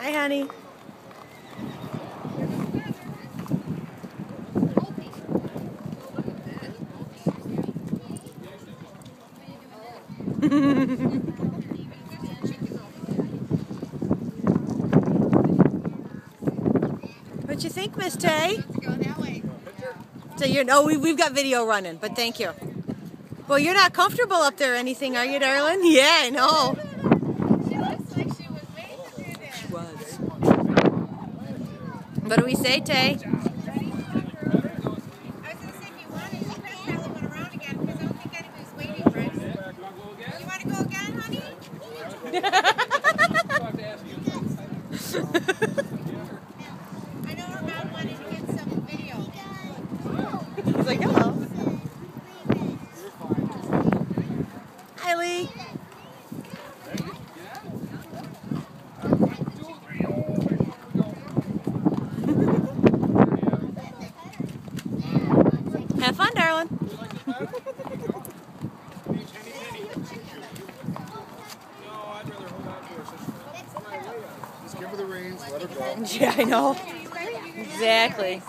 Hi, honey. What'd you think, Miss Tay? So you know we, we've got video running, but thank you. Well, you're not comfortable up there or anything, are you, darling? Yeah, I know. What do we say, Tay? He's like, hello. Hi, Lee. Just give her the reins, let her go. Yeah, I know. Exactly.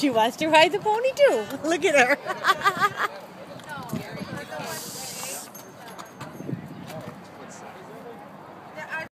she wants to ride the pony too. Look at her.